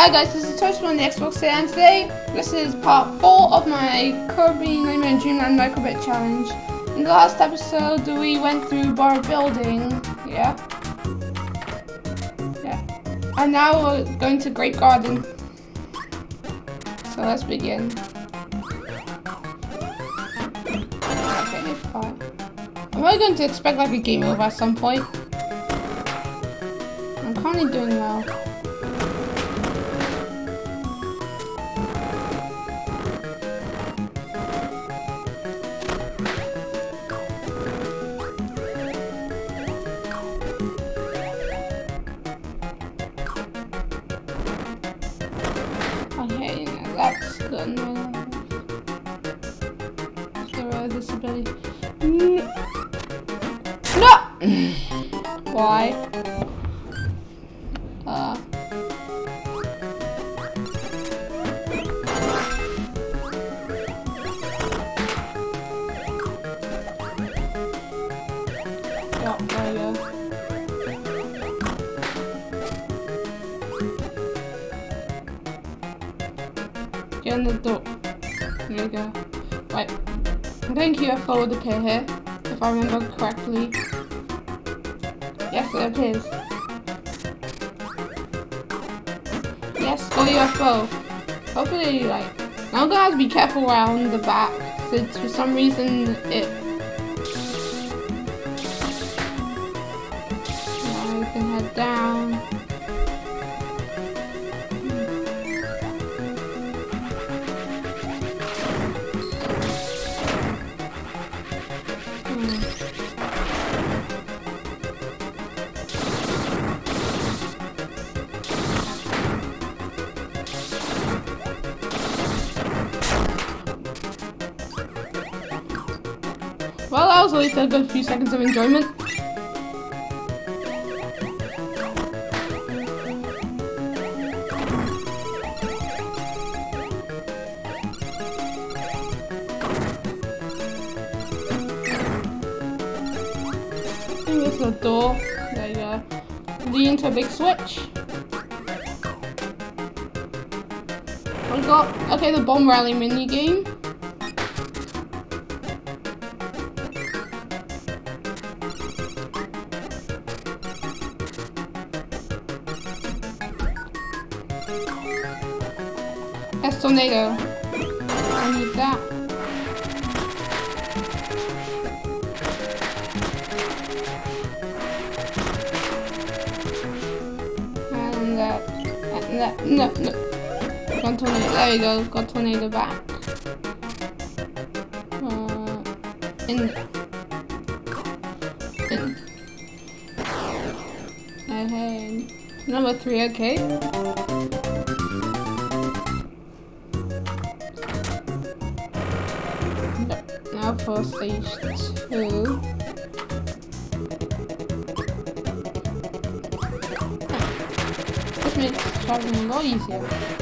Hi guys, this is Toast on the Xbox and today this is part 4 of my Kirby Nightmare Dreamland Micro:bit Challenge. In the last episode we went through Butter Building, yeah? Yeah. And now we're going to Grape Garden. So let's begin. Okay, fine. Am I going to expect like a game over at some point? I'm currently doing well. Why? Uh. Yeah, there you. Get in the door. There you go. Right. I'm going UFO would appear here, if I remember correctly. Yes, it is. Yes, go UFO. Hopefully, like, now I'm gonna have to be careful around the back, since for some reason it. Good few seconds of enjoyment. A door. There you go. Lead into a big switch. I got okay the bomb rally mini game. Tornado. I need that. And that. And that. No, no. Got tornado. There you go. Got tornado back. Uh, in. In. Okay. Number three, okay. For stage two. This makes traveling a lot easier.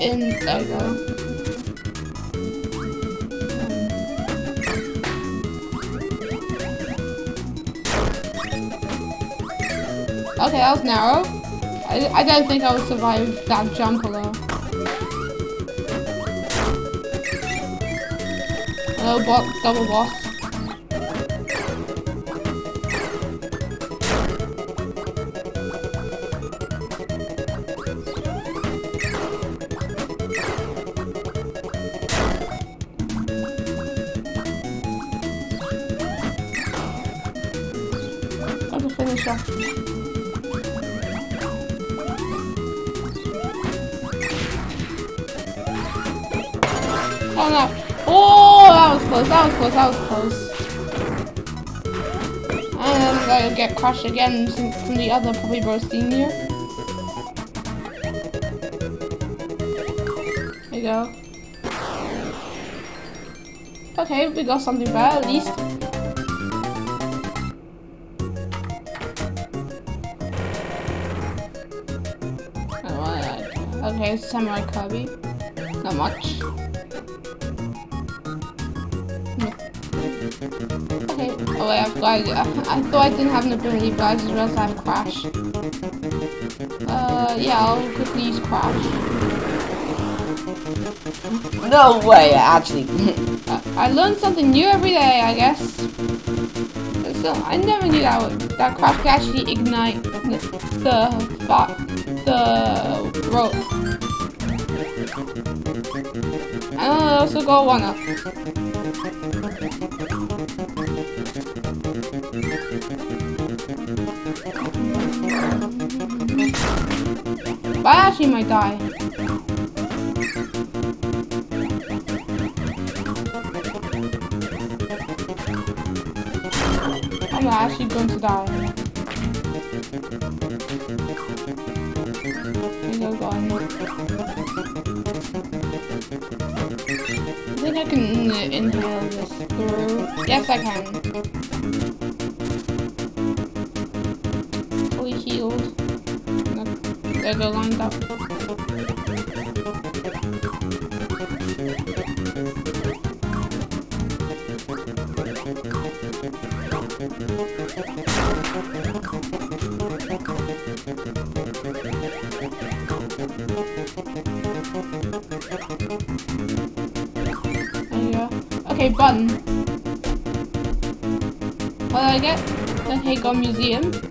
In. There go. Okay, that was narrow. I, I don't think I would survive that jump alone. Hello, boss, double boss. Oh. Oh, that was close, that was close, that was close. And then gonna get crushed again from the other Poppy Bro Senior. There you go. Okay, we got something bad at least. Oh, okay, Samurai Kirby. Not much. Oh I've got. I, I thought I didn't have an ability, but I just realized I have Crash. Uh, yeah, I'll quickly use Crash. No way, actually. I, I learned something new every day, I guess. So I never knew that would, that Crash could actually ignite the the the rope. And I also got one up. I actually might die. I'm actually going to die. Go, gone. I think I can inhale this through. Yes, I can. There go. Okay, button. What did I get? The Hagon Museum.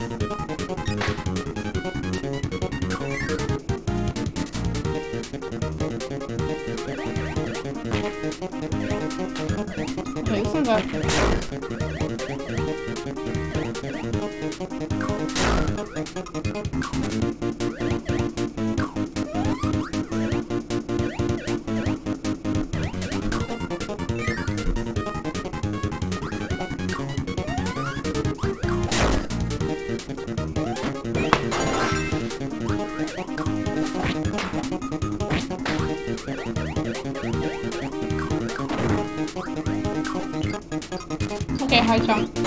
High jump.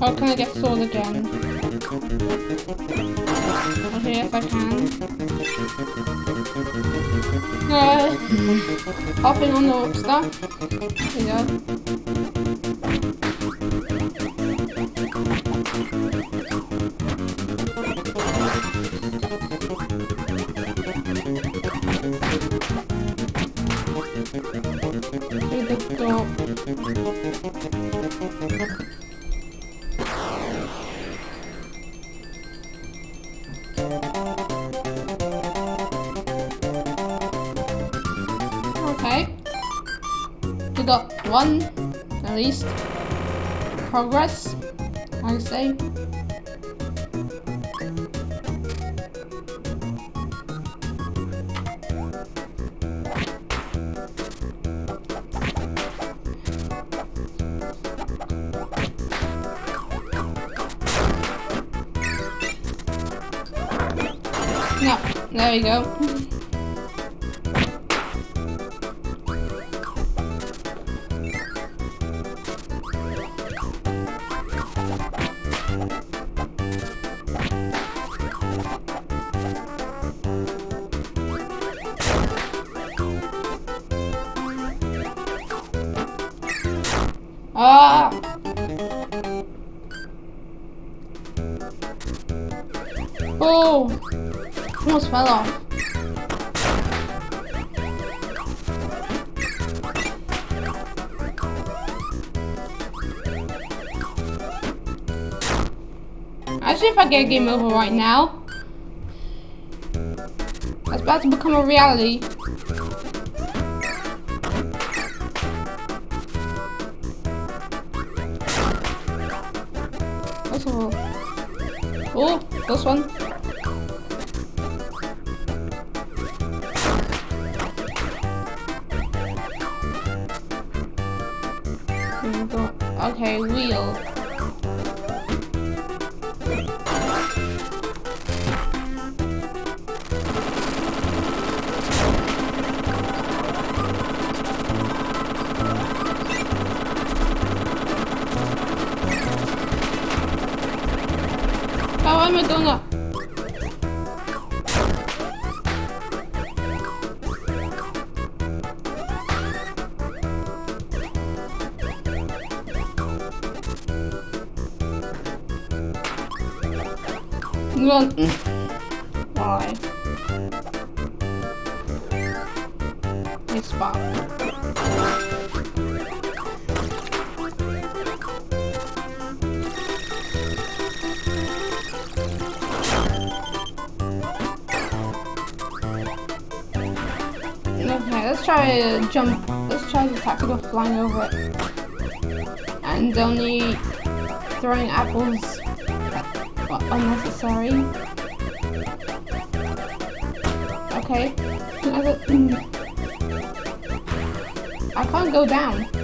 How can I get sword again? Okay, yes I can. Uh, hopping on the stuff. There Got one, at least. Progress, I say. No, there you go. Ah! Oh! Almost fell off. Actually, if I get a game over right now, that's about to become a reality. This one. Run. Mm. Why? Nice spot. Okay, let's try to jump. Let's try to tactical flying over it. And only throwing apples unnecessary. Okay. I mm. I can't go down.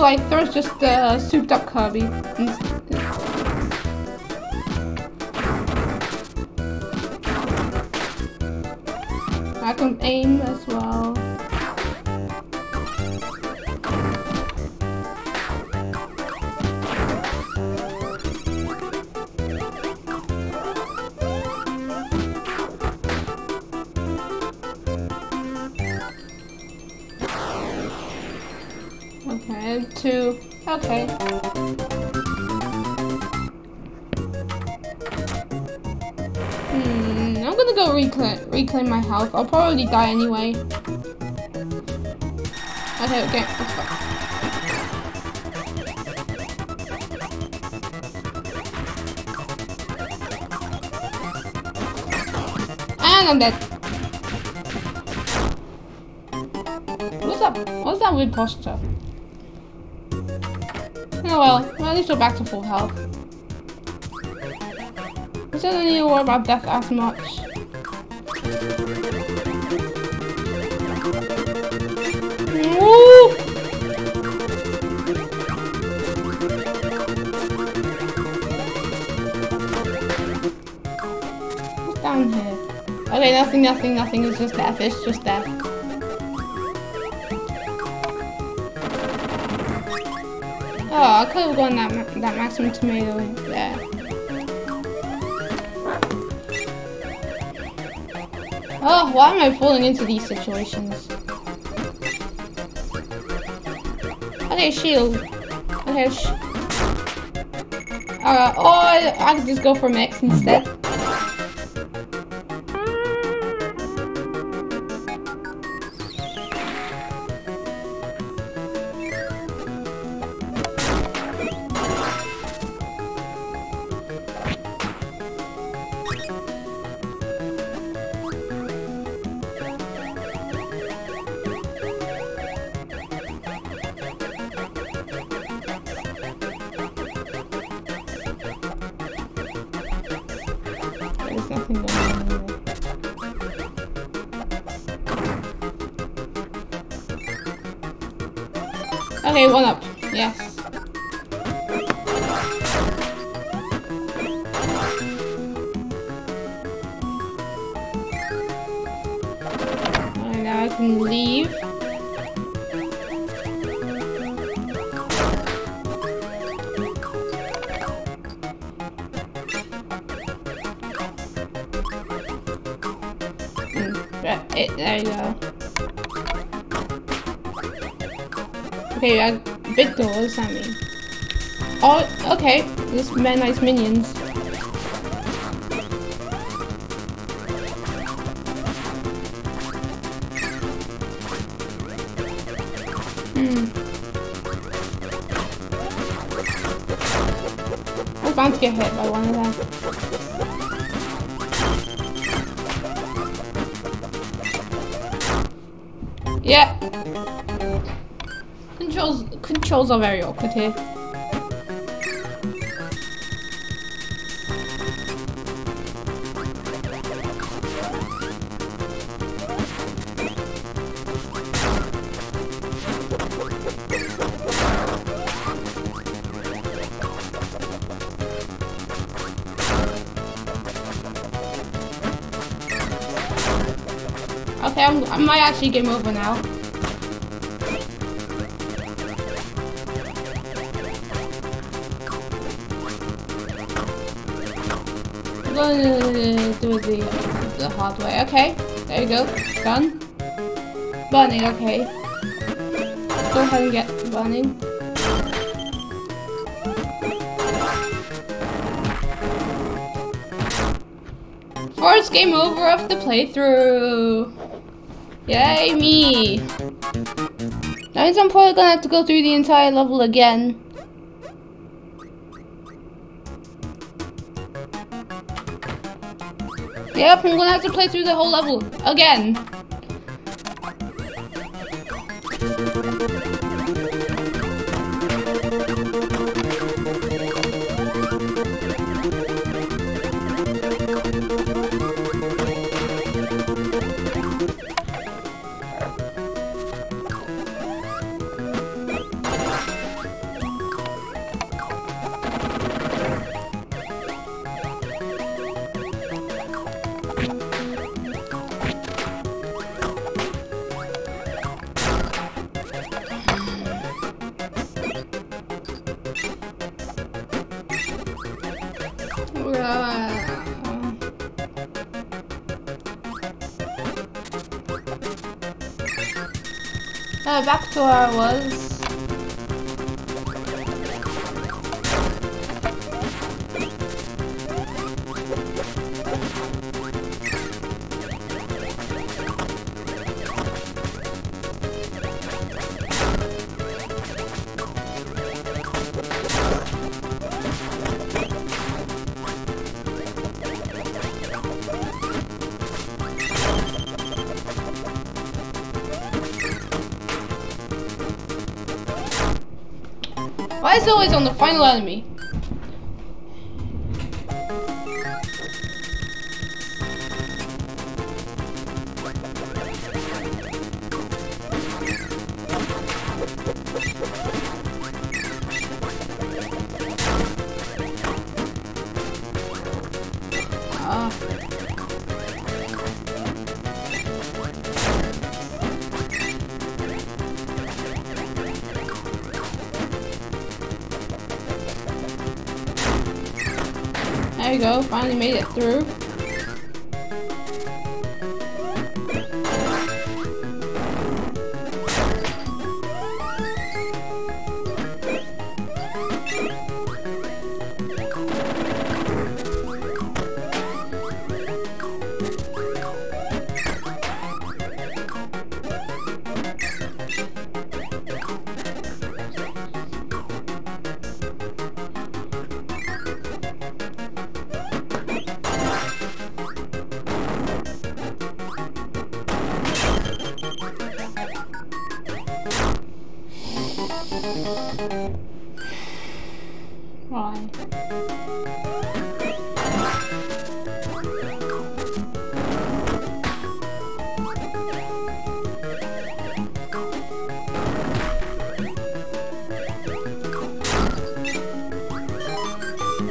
Like throw's just uh, souped up Kirby. I can aim as well. Okay. Hmm, I'm gonna go reclaim reclaim my health. I'll probably die anyway. Okay, okay, let's go. And I'm dead. What's up? What's that weird posture? Oh well, well at least we're back to full health. I don't need to worry about death as much. Woo! What's down here? Okay, nothing, nothing, nothing. It's just death. It's just death. I could have gone that ma- that maximum tomato there. Oh, why am I falling into these situations? Okay, shield. Okay, sh uh, or I, I could just go for max instead. Okay, one up. Yes. Alright, now I can leave. Mm, it, there you go. Okay, I big door, I mean? Oh, okay. This man nice minions. Hmm. Was bound to get hit by one of Controls are very awkward here. Okay, I'm, I might actually game over now. Do the, the hard way. Okay, there you go. Done. Burning, okay. Go ahead and get burning. First game over of the playthrough. Yay, me. That means I'm probably gonna have to go through the entire level again. Yep, I'm gonna have to play through the whole level again. Uh, back to where I was. Always on the final enemy? Ah. Go, finally made it through. Why?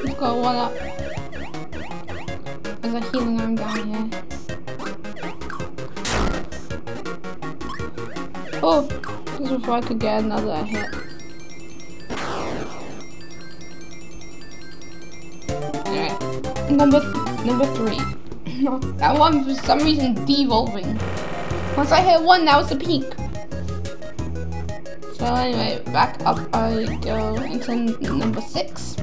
We've got one up. There's a healing arm down here. Oh, this is I could get another hit. Number number three. that one for some reason devolving. Once I hit one, that was the peak. So anyway, back up I go into number six.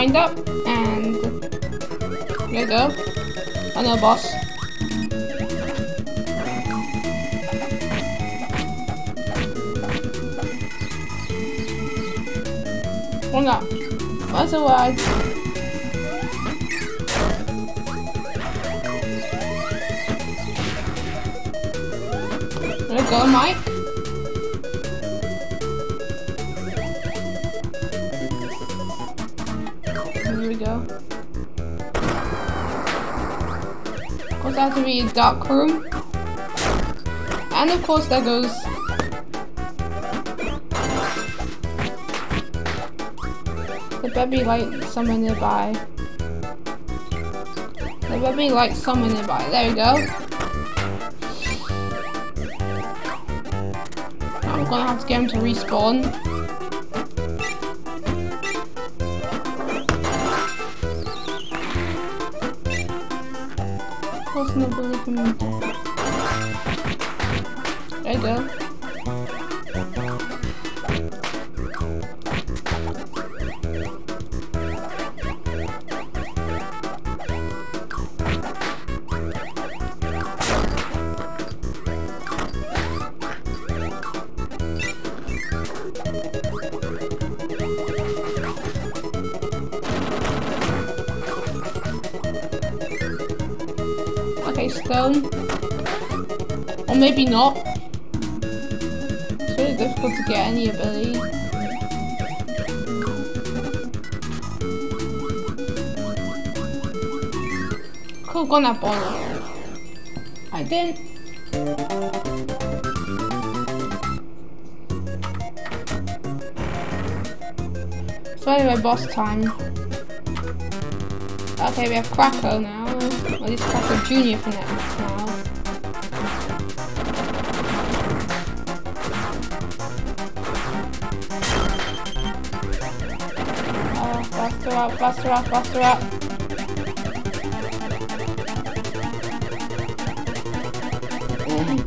Lined up and there you go. Another boss. Hold up. What's the word? There you go, Mike. That to be a dark room. And of course there goes There better be somewhere nearby. There better be like somewhere nearby. There we go. I'm gonna have to get him to respawn. Course nobody can... There you go. Maybe not. It's really difficult to get any ability. Could have gone bottle. I didn't. So anyway, boss time. Okay, we have Kracko now. Well, he's Kracko Junior for now. Oh, faster up, faster up, faster up. Mm.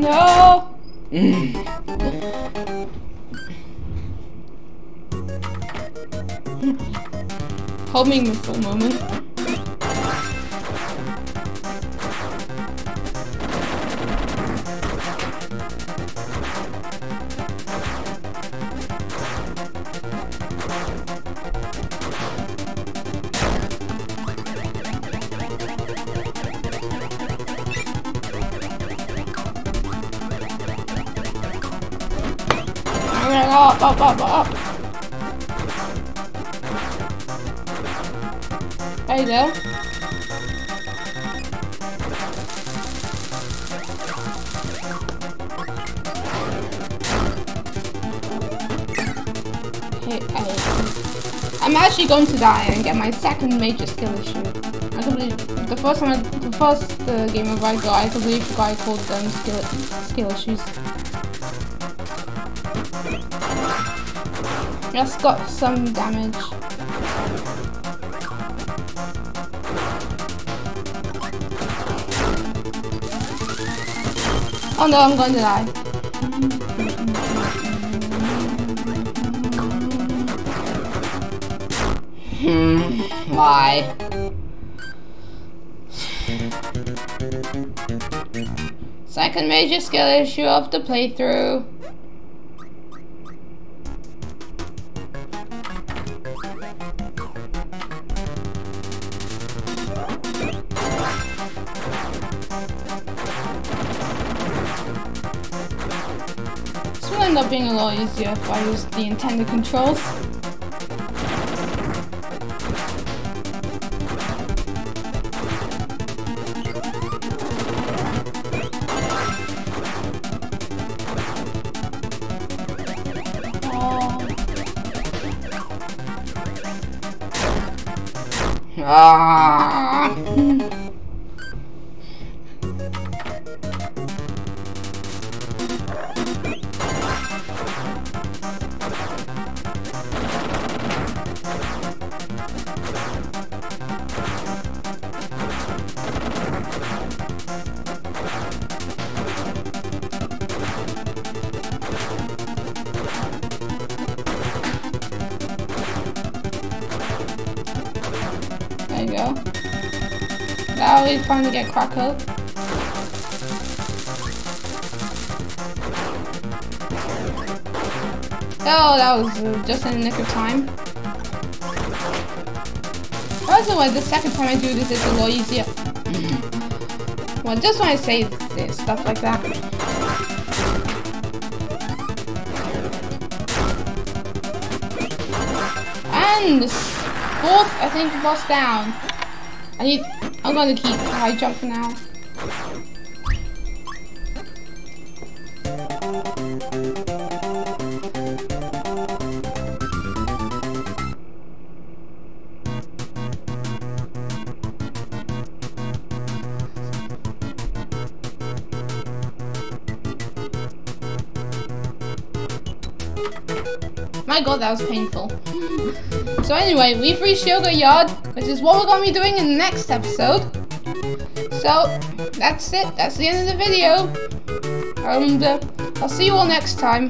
No! Mm. Hold me for a moment. Up, up, up, up. There you go. I'm actually going to die and get my second major skill issue. I believe the first one, the first uh, game of I got, I believe the guy called them skill skill issues. That's got some damage. Oh no, I'm going to die. Hmm, why? Second major skill issue of the playthrough. End up being a lot easier if I use the intended controls. Oh. Ah. we finally get Kracko. Oh, that was uh, just in the nick of time. By the way, the second time I do this, it's a lot easier. well, just when I say this, stuff like that. And fourth, I think, boss down. I need. I'm gonna keep high jump for now. My god, that was painful. So anyway, we've reached Yogurt Yard, which is what we're going to be doing in the next episode. So, that's it. That's the end of the video. And uh, I'll see you all next time.